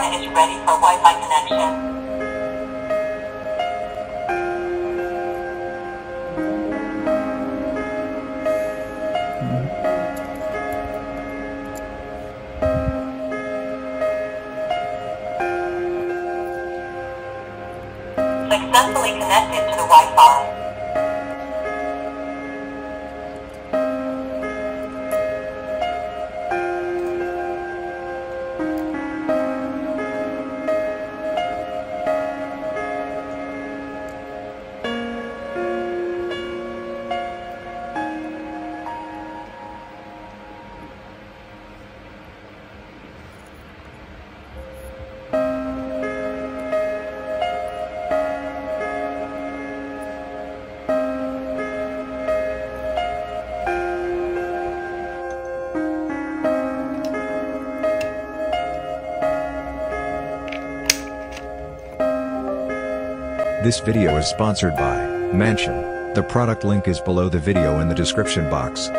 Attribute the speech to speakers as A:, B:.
A: ready for Wi-Fi connection. Successfully connected to the Wi-Fi.
B: This video is sponsored by Mintion. The product link is below the video in the description box.